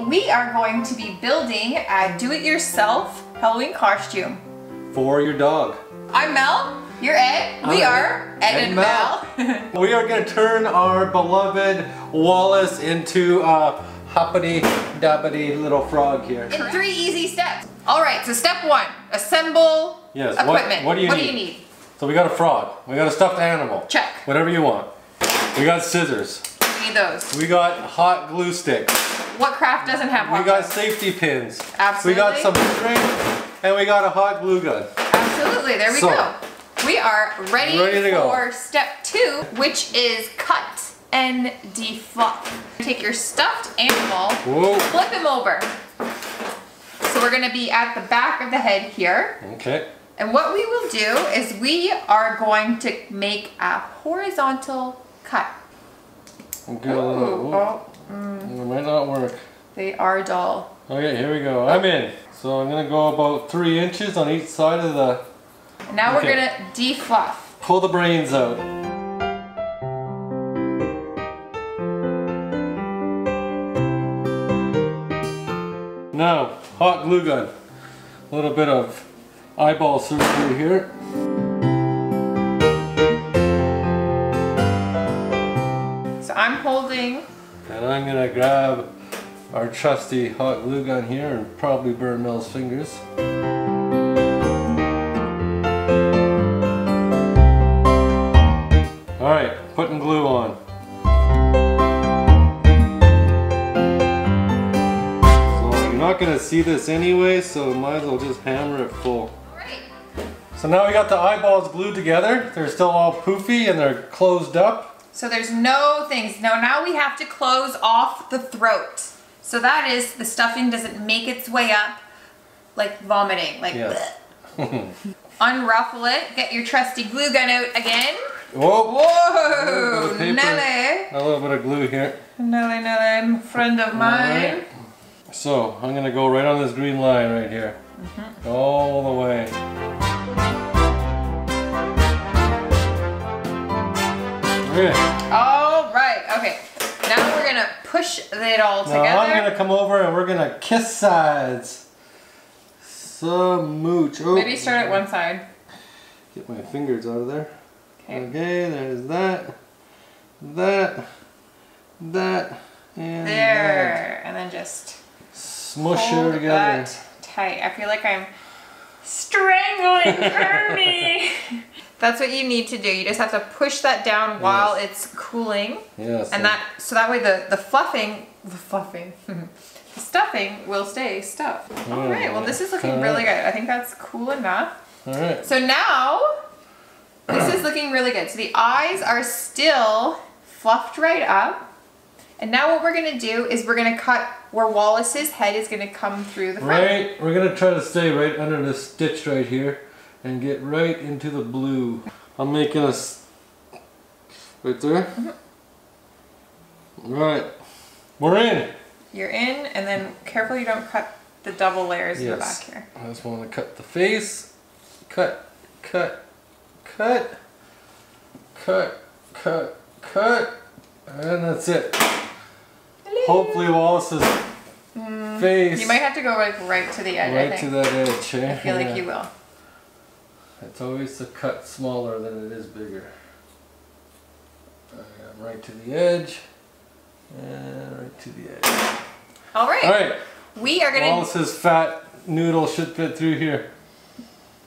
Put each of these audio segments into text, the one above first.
We are going to be building a do-it-yourself Halloween costume. For your dog. I'm Mel, you're Ed, we I'm are Ed, and, Mel. we are going to turn our beloved Wallace into a hoppity dappity little frog here. In three easy steps. All right, so step one, assemble Yes, what- equipment. what do you what do you need? So we got a frog. We got a stuffed animal. Check. Whatever you want. We got scissors. We need those. We got hot glue sticks. What craft doesn't have hot We got safety pins. Absolutely. We got some string and we got a hot glue gun. Absolutely, there we So- go. We are ready, Ready to go. for step two, which is cut and defluff. Take your stuffed animal, Whoa. flip him over. So we're gonna be at the back of the head here. Okay. And what we will do is we are going to make a horizontal cut. We'll get a little, Ooh, oh, oh, it mm. might not work. they are dull. Okay, here we go. I'm in. So I'm gonna go about three inches on each side of the, now Okay. we're gonna defluff. pull the brains out. Now, hot glue gun. A little bit of eyeball surgery here. Holding, And I'm gonna grab our trusty hot glue gun here and probably burn Mel's fingers. Alright, putting glue on. So you're not gonna see this anyway, so might as well just hammer it full. So now we got the eyeballs glued together. They're still all poofy and they're closed up. So there's no things. No, now we have to close off the throat. So that is the stuffing doesn't make its way up like vomiting, like Yes. bleh. Unruffle it. Get your trusty glue gun out again. Whoa! Whoa. Nelly. A little bit of glue here. Nelly, Nelly, friend of mine. So I'm gonna go right on this green line right here. Mm-hmm. All the way. Okay. All right, okay. Now we're gonna push it all Now I'm gonna come over and we're gonna kiss sides. Some mooch. Oh, Maybe start at one side. Get my fingers out of there. Okay. Okay, there's that, that, that, and that. There, and then just Smush it together. that tight. I feel like I'm strangling Kirby. That's what you need to do. You just have to push that down while it's cooling. Yes. And that, so that way the, the fluffing, the fluffing, the stuffing will stay stuffed. Hmm. All right, well this is looking All really good. I think that's cool enough. All right. So now, this is looking really good. So the eyes are still fluffed right up. And now what we're gonna do is we're gonna cut where Wallace's head is gonna come through the front. Right, we're gonna try to stay right under the stitch right here and get right into the blue. I'm making a s- right there. Mm-hmm. Right, we're in. You're in, and then careful you don't cut the double layers in the back Yes. here. I just want to cut the face. Cut, cut, cut, cut, cut, cut, and that's it. Hopefully Wallace's face Mm, You might have to go like right to the edge, I right to that edge. Eh? I feel like you will. It's always a cut smaller than it is bigger. Right to the edge. And right to the edge. All right. Alright, We are gonna. Wallace's fat noodle should fit through here.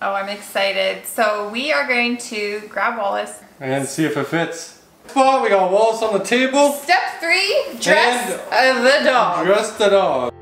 Oh, I'm excited. So we are going to grab Wallace. And see if it fits. Well, we got Wallace on the table. Step three: dress And- the dog. Dress the dog.